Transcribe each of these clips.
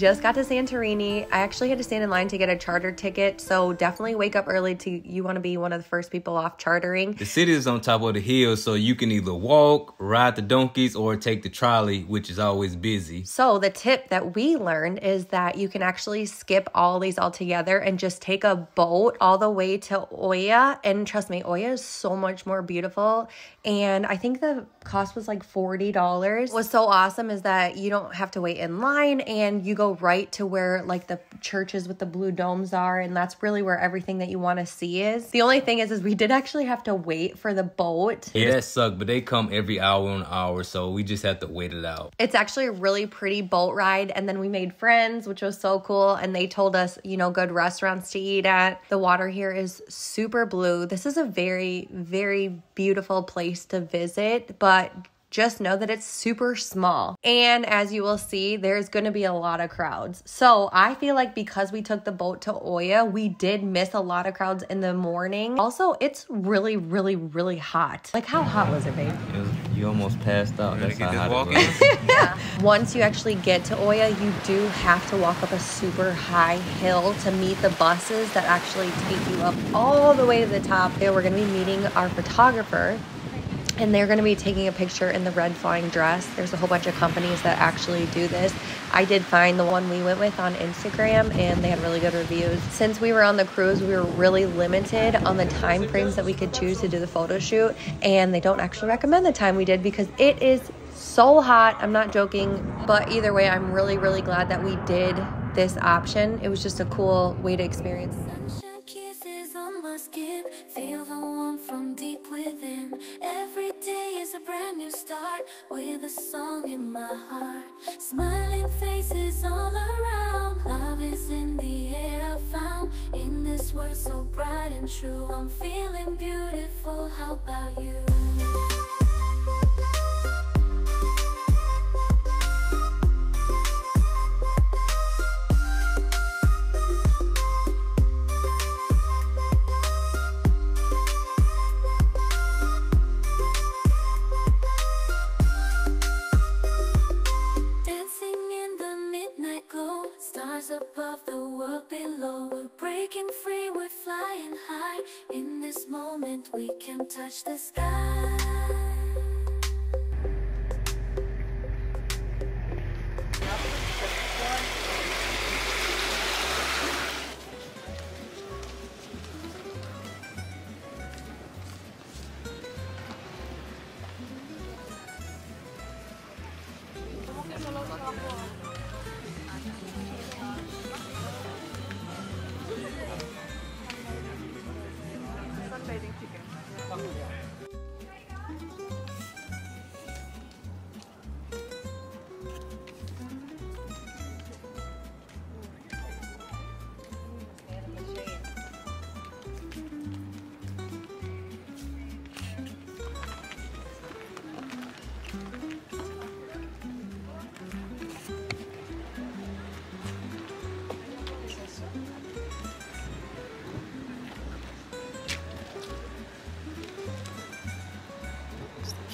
Just got to Santorini. I actually had to stand in line to get a charter ticket, so definitely wake up early to you want to be one of the first people off chartering. The city is on top of the hill, so you can either walk, ride the donkeys, or take the trolley, which is always busy. So the tip that we learned is that you can actually skip all these altogether and just take a boat all the way to Oia. And trust me, Oia is so much more beautiful. And I think the cost was like $40. What's so awesome is that you don't have to wait in line and you go right to where like the churches with the blue domes are and that's really where everything that you want to see is. The only thing is is we did actually have to wait for the boat. Yeah, that sucked, but they come every hour on hour, so we just have to wait it out. It's actually a really pretty boat ride and then we made friends, which was so cool and they told us, you know, good restaurants to eat at. The water here is super blue. This is a very very beautiful place to visit, but just know that it's super small. And as you will see, there's going to be a lot of crowds. So I feel like because we took the boat to Oia, we did miss a lot of crowds in the morning. Also, it's really, really, really hot. Like, how hot was it, babe? It was, you almost passed out. That's how hot it was. yeah. Once you actually get to Oia, you do have to walk up a super high hill to meet the buses that actually take you up all the way to the top. And we're going to be meeting our photographer and they're going to be taking a picture in the red flying dress. There's a whole bunch of companies that actually do this. I did find the one we went with on Instagram and they had really good reviews. Since we were on the cruise, we were really limited on the time frames that we could choose to do the photo shoot and they don't actually recommend the time we did because it is so hot. I'm not joking, but either way, I'm really really glad that we did this option. It was just a cool way to experience skin Feel the warmth from deep within. Every day is a brand new start With a song in my heart. Smiling faces all around. Love is in the air I found In this world so bright and true. I'm feeling beautiful, how about you? Breaking free, we're flying high. In this moment we can touch the sky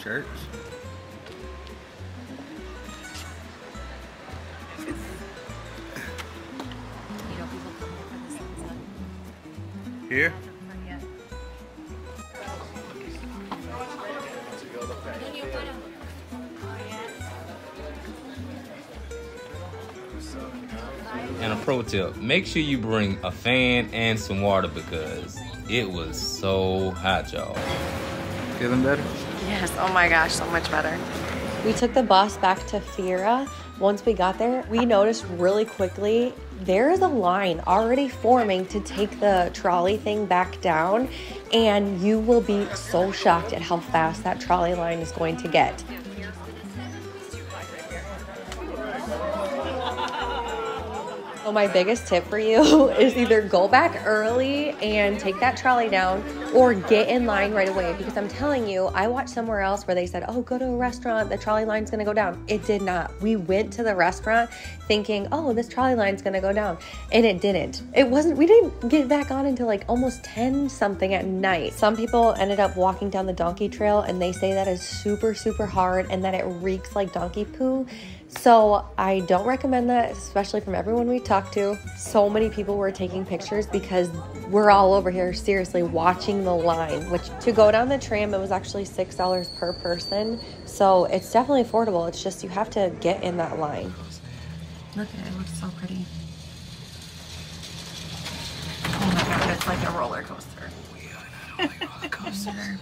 church. Here? And a pro tip, make sure you bring a fan and some water because it was so hot, y'all. Feeling better? Yes, oh my gosh, so much better. We took the bus back to Fira. Once we got there, we noticed really quickly there is a line already forming to take the trolley thing back down, and you will be so shocked at how fast that trolley line is going to get. So my biggest tip for you is either go back early and take that trolley down or get in line right away because I'm telling you, I watched somewhere else where they said, "Oh, go to a restaurant, the trolley line's going to go down." It did not. We went to the restaurant thinking, "Oh, this trolley line's going to go down." And it didn't. It wasn't we didn't get back on until like almost 10 something at night. Some people ended up walking down the donkey trail and they say that is super super hard and that it reeks like donkey poo. So I don't recommend that, especially from everyone we talked to. So many people were taking pictures because we're all over here seriously watching the line, which to go down the tram, it was actually $6 per person. So it's definitely affordable. It's just you have to get in that line. Look at it, it looks so pretty. Oh my god, it's like a roller coaster. We're not a roller coaster.